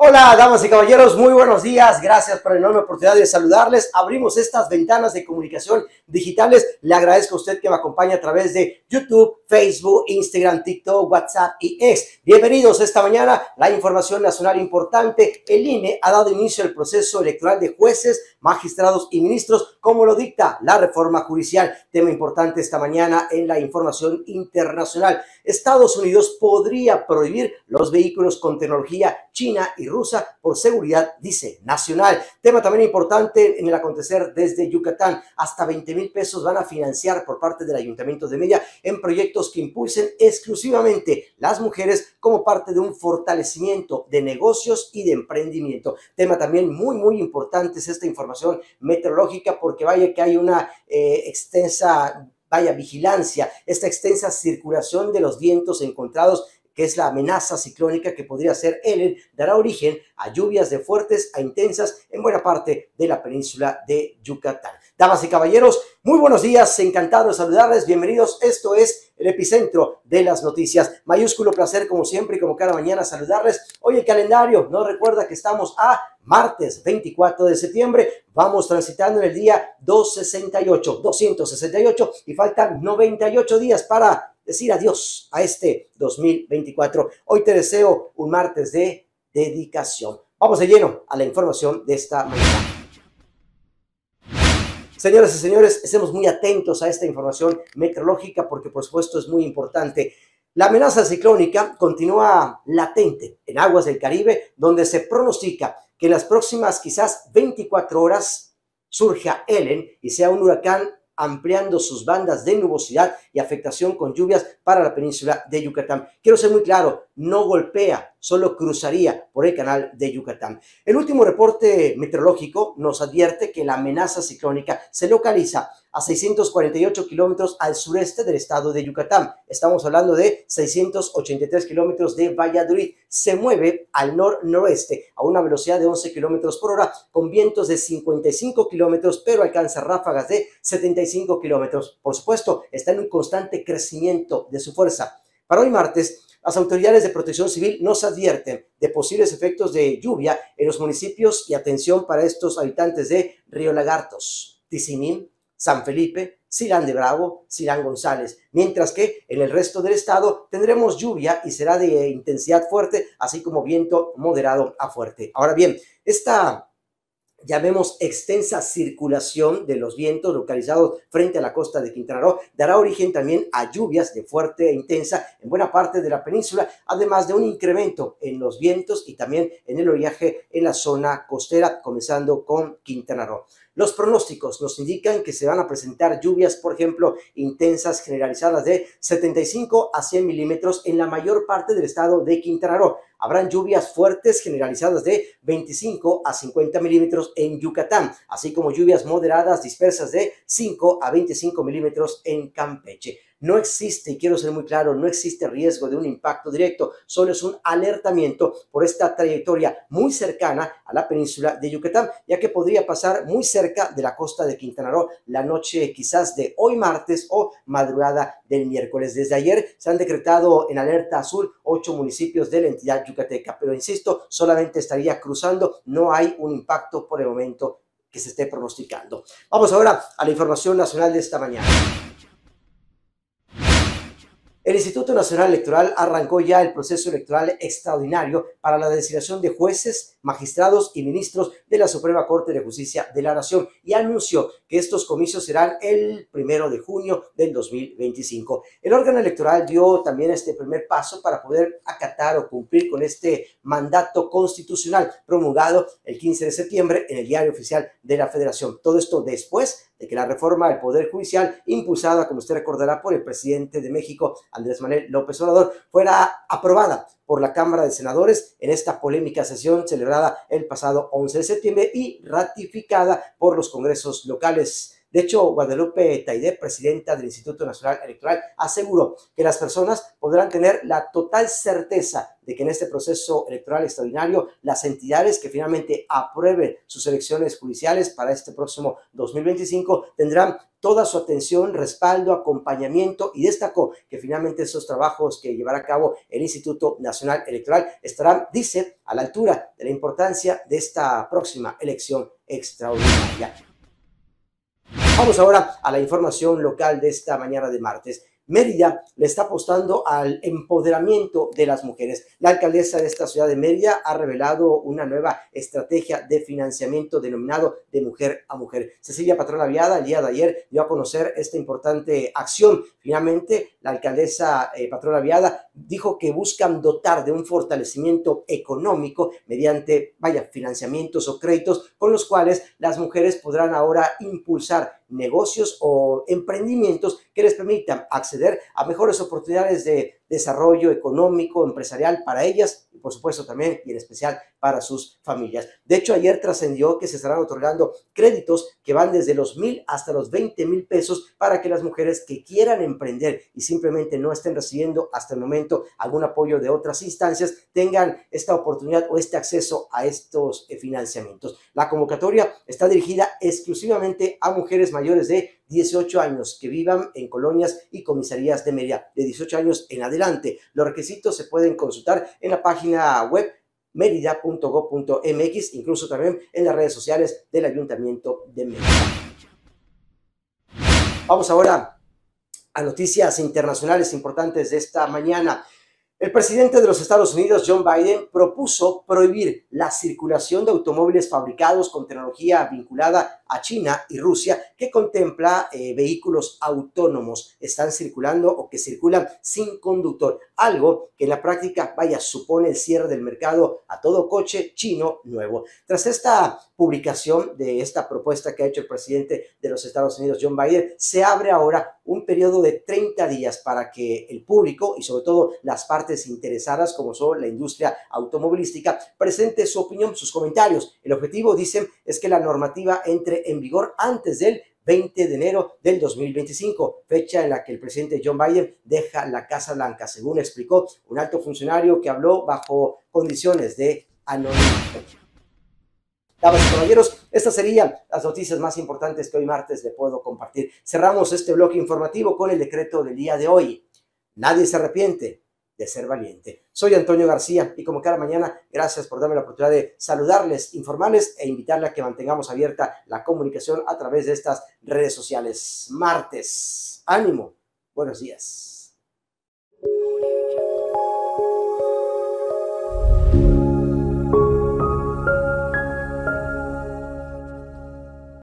Hola, damas y caballeros, muy buenos días. Gracias por la enorme oportunidad de saludarles. Abrimos estas ventanas de comunicación digitales. Le agradezco a usted que me acompaña a través de YouTube, Facebook, Instagram, TikTok, WhatsApp y X. Bienvenidos esta mañana. La información nacional importante. El INE ha dado inicio al proceso electoral de jueces, magistrados y ministros, como lo dicta la reforma judicial. Tema importante esta mañana en la información internacional. Estados Unidos podría prohibir los vehículos con tecnología china y rusa por seguridad, dice, nacional. Tema también importante en el acontecer desde Yucatán. Hasta 20 mil pesos van a financiar por parte del Ayuntamiento de Mella en proyectos que impulsen exclusivamente las mujeres como parte de un fortalecimiento de negocios y de emprendimiento. Tema también muy, muy importante es esta información meteorológica porque vaya que hay una eh, extensa vaya vigilancia, esta extensa circulación de los vientos encontrados que es la amenaza ciclónica que podría ser Ellen, dará origen a lluvias de fuertes a intensas en buena parte de la península de Yucatán. Damas y caballeros, muy buenos días, encantado de saludarles, bienvenidos. Esto es el epicentro de las noticias. Mayúsculo placer, como siempre y como cada mañana, saludarles. Hoy el calendario nos recuerda que estamos a martes 24 de septiembre. Vamos transitando en el día 268, 268 y faltan 98 días para decir adiós a este 2024. Hoy te deseo un martes de dedicación. Vamos de lleno a la información de esta mañana. Señoras y señores, estemos muy atentos a esta información meteorológica porque por supuesto es muy importante. La amenaza ciclónica continúa latente en aguas del Caribe, donde se pronostica que en las próximas quizás 24 horas surja Ellen y sea un huracán ampliando sus bandas de nubosidad y afectación con lluvias para la península de Yucatán. Quiero ser muy claro, no golpea, solo cruzaría por el canal de Yucatán. El último reporte meteorológico nos advierte que la amenaza ciclónica se localiza a 648 kilómetros al sureste del estado de Yucatán. Estamos hablando de 683 kilómetros de Valladolid. Se mueve al nor-noroeste a una velocidad de 11 kilómetros por hora con vientos de 55 kilómetros, pero alcanza ráfagas de 75 kilómetros. Por supuesto, está en un constante crecimiento de su fuerza. Para hoy martes, las autoridades de protección civil nos advierten de posibles efectos de lluvia en los municipios y atención para estos habitantes de Río Lagartos, Ticinín, San Felipe, Silán de Bravo, Silán González, mientras que en el resto del estado tendremos lluvia y será de intensidad fuerte, así como viento moderado a fuerte. Ahora bien, esta ya vemos extensa circulación de los vientos localizados frente a la costa de Quintana Roo, dará origen también a lluvias de fuerte e intensa en buena parte de la península, además de un incremento en los vientos y también en el oleaje en la zona costera, comenzando con Quintana Roo. Los pronósticos nos indican que se van a presentar lluvias, por ejemplo, intensas generalizadas de 75 a 100 milímetros en la mayor parte del estado de Quintana Roo. Habrán lluvias fuertes generalizadas de 25 a 50 milímetros en Yucatán, así como lluvias moderadas dispersas de 5 a 25 milímetros en Campeche. No existe, y quiero ser muy claro, no existe riesgo de un impacto directo, solo es un alertamiento por esta trayectoria muy cercana a la península de Yucatán, ya que podría pasar muy cerca de la costa de Quintana Roo la noche quizás de hoy martes o madrugada del miércoles. Desde ayer se han decretado en alerta azul ocho municipios de la entidad yucateca, pero insisto, solamente estaría cruzando, no hay un impacto por el momento que se esté pronosticando. Vamos ahora a la información nacional de esta mañana. El Instituto Nacional Electoral arrancó ya el proceso electoral extraordinario para la designación de jueces, magistrados y ministros de la Suprema Corte de Justicia de la Nación y anunció que estos comicios serán el primero de junio del 2025. El órgano electoral dio también este primer paso para poder acatar o cumplir con este mandato constitucional promulgado el 15 de septiembre en el Diario Oficial de la Federación. Todo esto después de que la reforma del Poder Judicial, impulsada, como usted recordará, por el presidente de México, Andrés Manuel López Obrador, fuera aprobada por la Cámara de Senadores en esta polémica sesión celebrada el pasado 11 de septiembre y ratificada por los congresos locales De hecho, Guadalupe Taide, presidenta del Instituto Nacional Electoral, aseguró que las personas podrán tener la total certeza de que en este proceso electoral extraordinario las entidades que finalmente aprueben sus elecciones judiciales para este próximo 2025 tendrán toda su atención, respaldo, acompañamiento y destacó que finalmente esos trabajos que llevará a cabo el Instituto Nacional Electoral estarán, dice, a la altura de la importancia de esta próxima elección extraordinaria. Vamos ahora a la información local de esta mañana de martes. Mérida le está apostando al empoderamiento de las mujeres. La alcaldesa de esta ciudad de Mérida ha revelado una nueva estrategia de financiamiento denominado de mujer a mujer. Cecilia Patrona Viada el día de ayer dio a conocer esta importante acción. Finalmente, la alcaldesa eh, Patrona Viada dijo que buscan dotar de un fortalecimiento económico mediante, vaya, financiamientos o créditos con los cuales las mujeres podrán ahora impulsar negocios o emprendimientos que les permitan acceder a mejores oportunidades de desarrollo económico, empresarial para ellas y por supuesto también y en especial para sus familias. De hecho, ayer trascendió que se estarán otorgando créditos que van desde los mil hasta los 20 mil pesos para que las mujeres que quieran emprender y simplemente no estén recibiendo hasta el momento algún apoyo de otras instancias tengan esta oportunidad o este acceso a estos eh, financiamientos. La convocatoria está dirigida exclusivamente a mujeres mayores de 18 años que vivan en colonias y comisarías de media de 18 años en adelante. Los requisitos se pueden consultar en la página web merida.gov.mx, incluso también en las redes sociales del Ayuntamiento de Mérida. Vamos ahora a noticias internacionales importantes de esta mañana. El presidente de los Estados Unidos, John Biden, propuso prohibir la circulación de automóviles fabricados con tecnología vinculada a China y Rusia que contempla eh, vehículos autónomos. Están circulando o que circulan sin conductor, algo que en la práctica, vaya, supone el cierre del mercado a todo coche chino nuevo. Tras esta publicación de esta propuesta que ha hecho el presidente de los Estados Unidos, John Biden, se abre ahora un periodo de 30 días para que el público y sobre todo las partes interesadas como son la industria automovilística presente su opinión, sus comentarios. El objetivo, dicen, es que la normativa entre en vigor antes del 20 de enero del 2025, fecha en la que el presidente John Biden deja la Casa Blanca, según explicó un alto funcionario que habló bajo condiciones de anonimato. Damas y caballeros, estas serían las noticias más importantes que hoy martes le puedo compartir. Cerramos este bloque informativo con el decreto del día de hoy. Nadie se arrepiente de ser valiente. Soy Antonio García y como cada mañana, gracias por darme la oportunidad de saludarles, informarles e invitarles a que mantengamos abierta la comunicación a través de estas redes sociales. Martes, ánimo, buenos días.